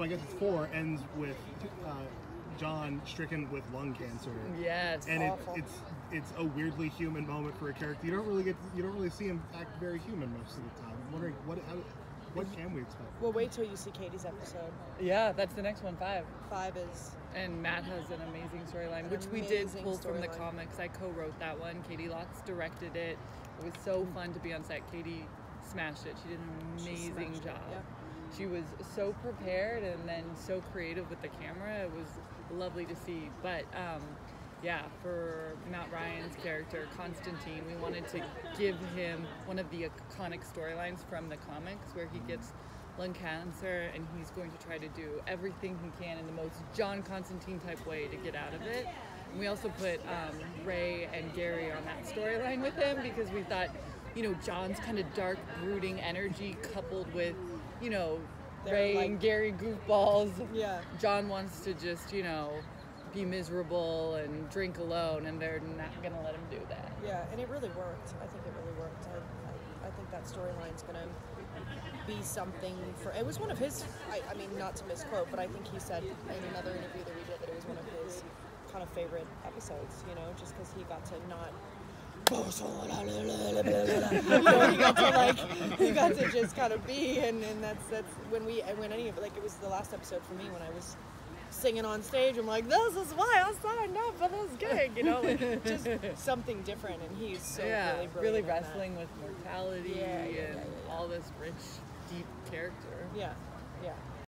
so I guess it's four ends with uh, John stricken with lung cancer. Yes. and it, awful. it's it's a weirdly human moment for a character. You don't really get you don't really see him act very human most of the time. I'm wondering what how, what can we expect? Well, wait till you see Caity's episode. yeah, that's the next one, five. Five is And Matt has an amazing storyline, An which we did amazing pull from the storyline. comics. I co-wrote that one. Caity Lotz directed it. It was so fun to be on set. Caity smashed it. She did an amazing smashed it, job. yeah. She was so prepared and then so creative with the camera. It was lovely to see. But um, yeah, for Matt Ryan's character, Constantine, we wanted to give him one of the iconic storylines from the comics where he gets lung cancer and he's going to try to do everything he can in the most John Constantine type way to get out of it. And we also put um, Ray and Gary on that storyline with him because we thought, you know, John's kind of dark, brooding energy coupled with, you know, They're Ray like- and Gary goofballs. yeah. John wants to just, you know, be miserable and drink alone, and they're not gonna let him do that. Yeah, and it really worked. I think it really worked. I, I, I think that storyline's gonna be something for. It was one of his. I, I mean, not to misquote, but I think he said in another interview that we did that it was one of his kind of favorite episodes. You know, just because he got to not. You know, he got to like, he got to just kind of be, and, and that's that's when we when any of like it was the last episode for me when I was singing on stage. I'm like, this is why I signed up for this gig, you know, like just something different. And he's so yeah, really really, brilliant in that. wrestling with mortality Yeah, yeah, and all this rich, deep character. Yeah, yeah.